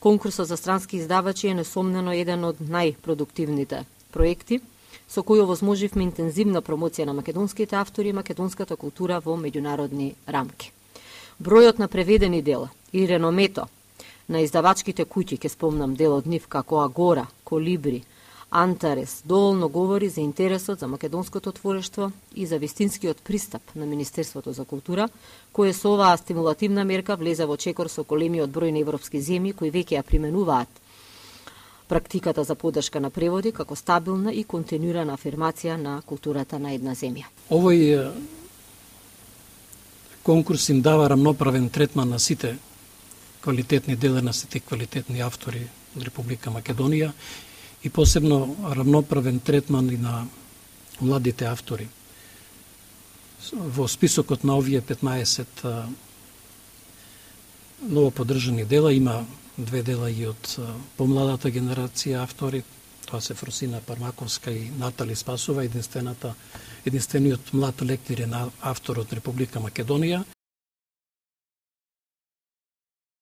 Конкурсот за странски издавачи е несомнено еден од најпродуктивните проекти со кој овозможивме интензивна промоција на македонските автори и македонската култура во меѓународни рамки. Бројот на преведени дела и реномето на издавачките куќи, ке спомнам дел од нив како Агора, Колибри, Антарес доволно говори за интересот за македонското творештво и за вистинскиот пристап на Министерството за култура, кое со оваа стимулативна мерка влезе во чекор со големиот број на европски земји кои веќе ја применуваат практиката за подршка на преводи како стабилна и континуирана афирмација на културата на една земја. Овој конкурс им дава рамноправен третман на сите квалитетни дела на сите квалитетни автори од Република Македонија и посебно рамноправен третман и на младите автори. Во списокот на овие 15 ново подржани дела има две дела и од помладата генерација автори, тоа се Фросина Пармаковска и Натали Спасова, единствената единствениот млад лектир е на автор од Република Македонија